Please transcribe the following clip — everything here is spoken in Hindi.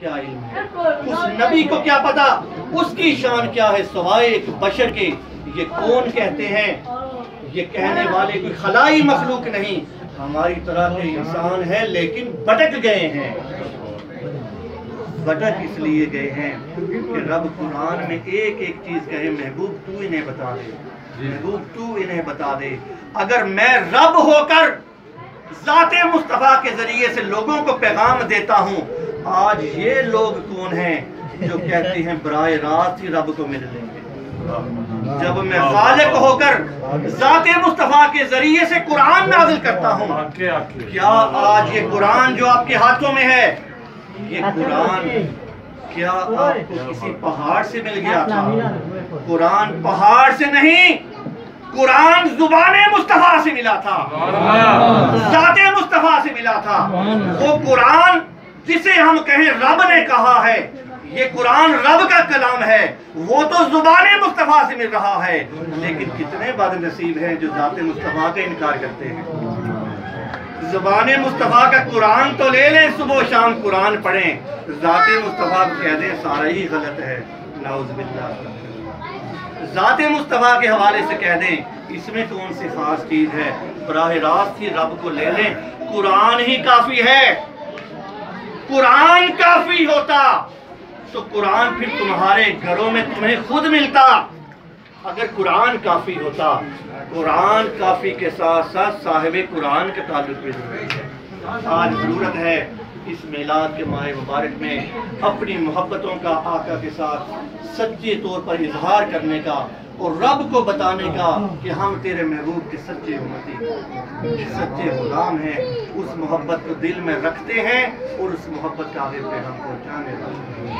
क्या इल्म है? उस नबी को क्या पता? उसकी शान क्या है? सवाए एक बशर के। ये कौन कहते हैं? ये कहने वाले कोई खलाई मखलूक नहीं। हमारी तरह के इंसान है लेकिन भटक गए हैं। भटक इसलिए गए हैं कि रब कुरान में एक एक चीज़ कहे महबूब तू इन्हें बता दे। महबूब तू इन्हें बता दे। अगर मैं रब होकर जाते मुस्तफ़ा के ज़रिए से लोगों को पैगाम देता हूँ आज ये लोग कौन हैं जो कहते हैं बराए रात ही रब को मिल लेंगे। जब मैं खालिक होकर जाते मुस्तफ़ा के ज़रिए से कुरान नाजिल करता हूँ क्या आज ये कुरान जो आपके हाथों में है ये कुरान क्या आपको किसी पहाड़ से मिल गया था? कुरान पहाड़ से नहीं कुरान ज़ुबान मुस्तफ़ा से मिला था। जाते मुस्तफ़ा से मिला था। वो कुरान जिसे हम कहें रब ने कहा है। ये कुरान रब का कलाम है। वो तो ज़ुबान मुस्तफ़ा से मिल रहा है। लेकिन कितने बदनसीब हैं जो जाते मुस्तफ़ा का इनकार करते हैं। ज़ुबान मुस्तफ़ा का कुरान तो ले लें, सुबह शाम कुरान पढ़ें। ज़ात मुस्तफ़ा को कह दें, सारा ही गलत है। नाउज़बिल्ला ज़ात मुस्तफ़ा के हवाले से कह दें, इसमें कौन सी खास चीज़ है। बराह रास्त ही रब को ले लें। कुरान ही काफ़ी है। कुरान काफ़ी होता तो कुरान फिर तुम्हारे घरों में तुम्हें खुद मिलता। अगर कुरान काफ़ी होता, कुरान काफ़ी के साथ साथ साहिब कुरान के ताल्लुक भी ज़रूरी है आज ज़रूरत है इस मिलाद के माह मुबारक में अपनी मोहब्बतों का आका के साथ सच्चे तौर पर इजहार करने का और रब को बताने का कि हम तेरे महबूब के सच्चे उम्मती सच्चे गुलाम हैं उस मोहब्बत को दिल में रखते हैं और उस मोहब्बत का आगे पे हम पहुँचाने